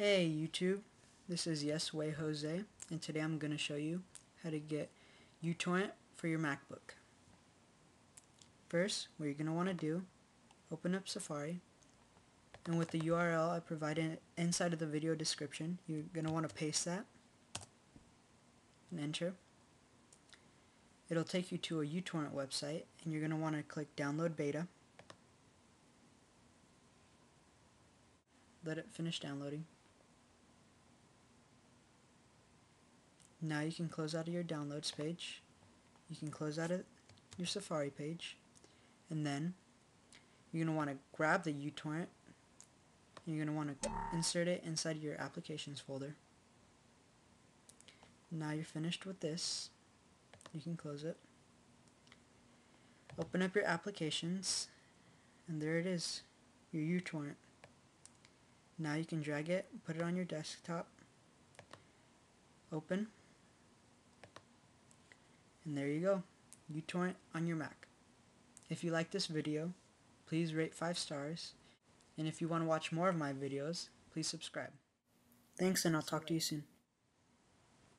Hey YouTube, this is Yes Way Jose, and today I'm going to show you how to get uTorrent for your MacBook. First, what you're going to want to do, open up Safari, and with the URL I provided inside of the video description, you're going to want to paste that and enter. It'll take you to a uTorrent website, and you're going to want to click Download Beta. Let it finish downloading. Now you can close out of your downloads page. You can close out of your Safari page. And then you're going to want to grab the uTorrent. You're going to want to insert it inside your applications folder. Now you're finished with this. You can close it. Open up your applications. And there it is. Your uTorrent. Now you can drag it, put it on your desktop, open, and there you go, uTorrent on your Mac. If you like this video, please rate 5 stars. And if you want to watch more of my videos, please subscribe. Thanks and I'll talk to you soon.